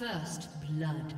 First blood.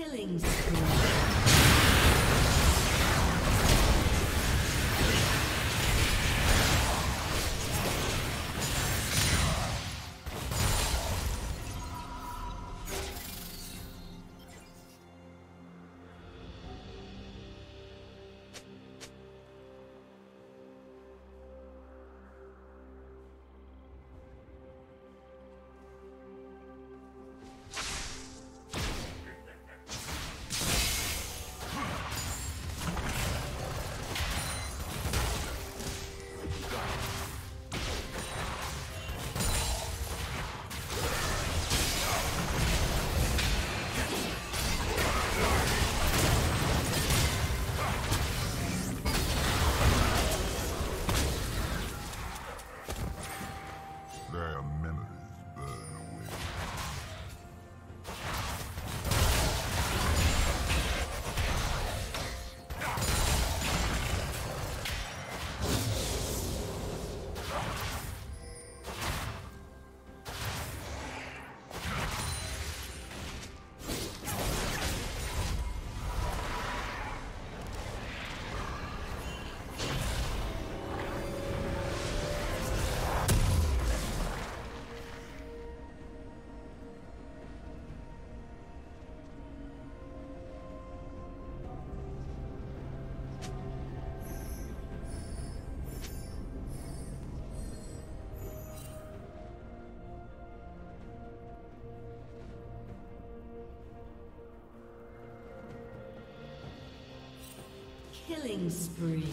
Killing spree. Killing spree.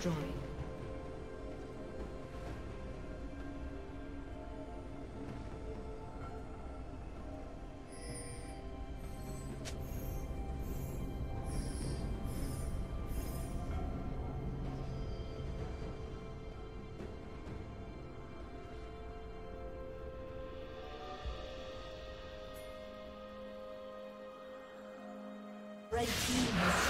Destroyed. Red team